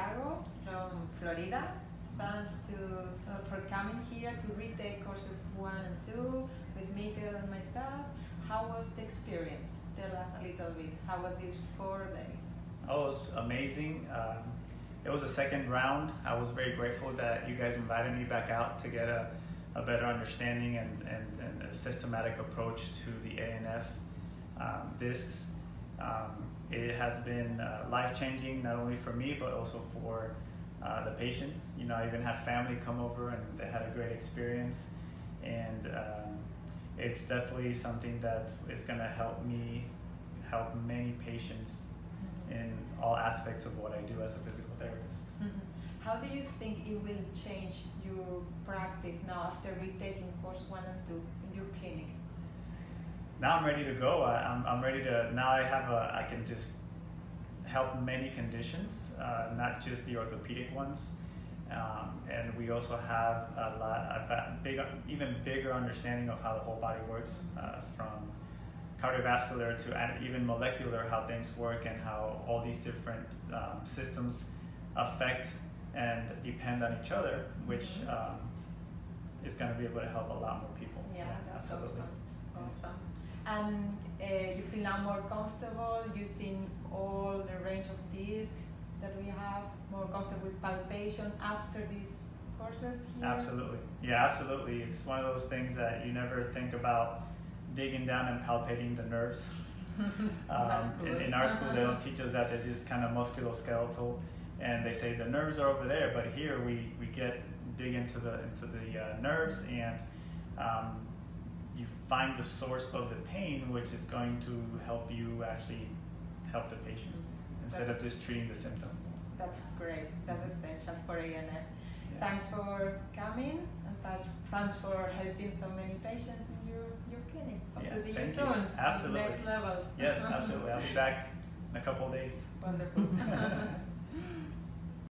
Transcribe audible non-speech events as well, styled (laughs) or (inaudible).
Santiago from Florida. Thanks to, for coming here to retake courses one and two with Miguel and myself. How was the experience? Tell us a little bit. How was it four days? Oh, it was amazing. Um, it was a second round. I was very grateful that you guys invited me back out to get a, a better understanding and, and, and a systematic approach to the ANF um, discs. Um, it has been uh, life changing, not only for me, but also for uh, the patients. You know, I even had family come over and they had a great experience. And um, it's definitely something that is going to help me help many patients in all aspects of what I do as a physical therapist. Mm-hmm. How do you think it will change your practice now after retaking course one and two in your clinic? Now I'm ready to go. I, am I'm, I'm ready to. Now I have a. I can just help many conditions, uh, not just the orthopedic ones. Um, and we also have a lot, a big, even bigger understanding of how the whole body works, uh, from cardiovascular to even molecular, how things work and how all these different um, systems affect and depend on each other, which mm-hmm. um, is going to be able to help a lot more people. Yeah, yeah that's absolutely. awesome. Awesome. And uh, you feel now more comfortable using all the range of discs that we have, more comfortable with palpation after these courses here? Absolutely. Yeah, absolutely. It's one of those things that you never think about digging down and palpating the nerves. (laughs) um, in, in, our school, they don't (laughs) teach us that. They're just kind of musculoskeletal, and they say the nerves are over there. But here, we, we get dig into the into the uh, nerves, and um, you find the source of the pain, which is going to help you actually help the patient instead that's, of just treating the symptom. That's great. That's essential for ANF. Yeah. Thanks for coming, and thanks, thanks for helping so many patients in your, your clinic. Hope yes, to see you soon. You. Absolutely. Next levels. Yes, (laughs) absolutely. I'll be back in a couple of days. Wonderful. (laughs)